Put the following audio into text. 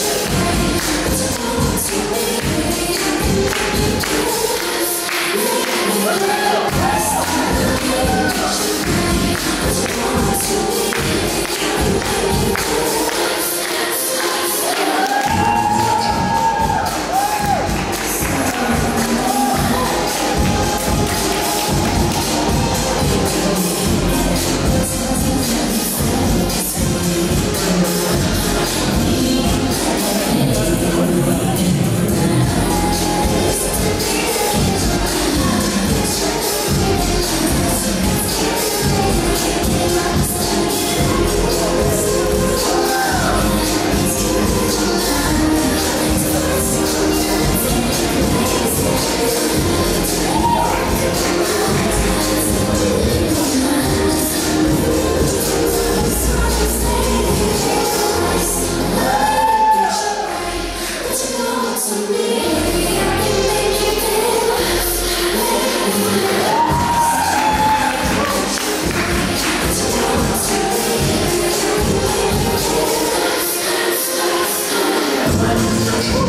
Peace. Thank